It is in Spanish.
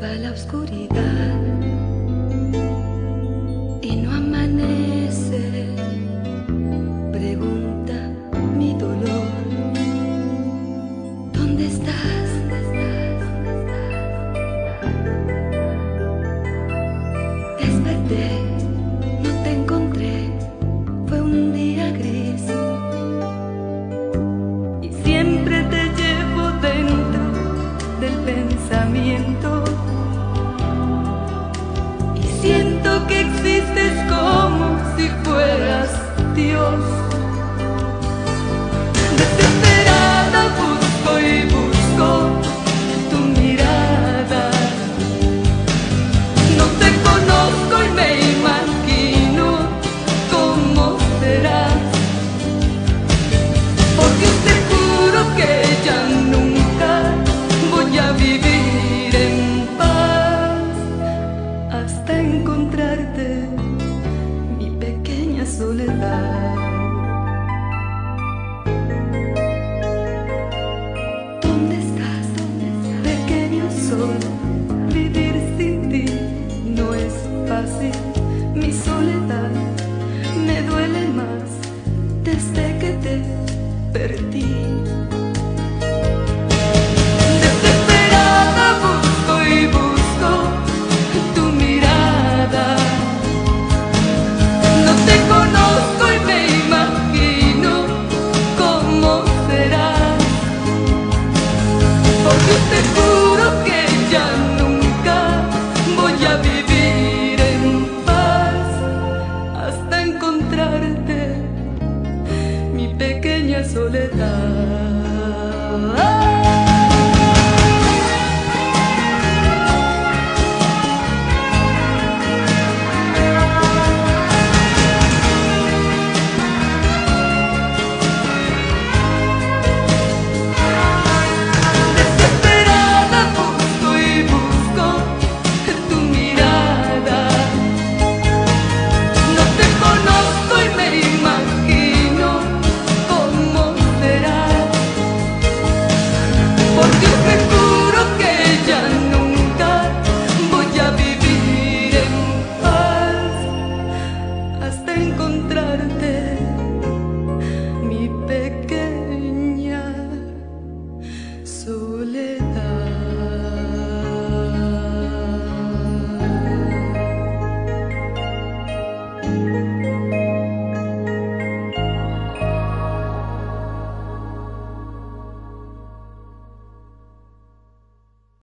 la oscuridad y no amanece. Pregunta mi dolor, ¿dónde estás? Desperté, no te encontré, fue un día gris. Y siempre te llevo dentro del pensamiento. ¿Dónde mi pequeña soledad. to